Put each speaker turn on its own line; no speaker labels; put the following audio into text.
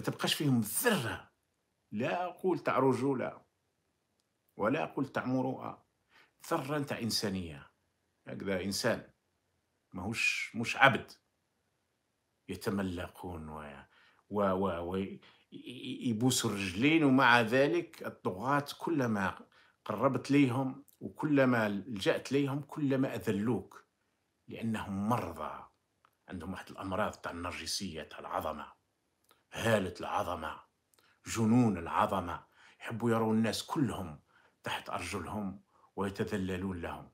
ما تبقاش فيهم ذرة. لا أقول تاع رجولة ولا أقول تاع مروءة ذرة تاع إنسانية. هكذا إنسان. ماهوش مش عبد. يتملقون و و و, و يبوسوا الرجلين ومع ذلك الطغاة كلما قربت ليهم وكلما لجأت ليهم كلما أذلوك لأنهم مرضى. عندهم واحد الأمراض تاع النرجسية تاع العظمة. هالة العظمة جنون العظمة يحبوا يروا الناس كلهم تحت أرجلهم ويتذللون لهم.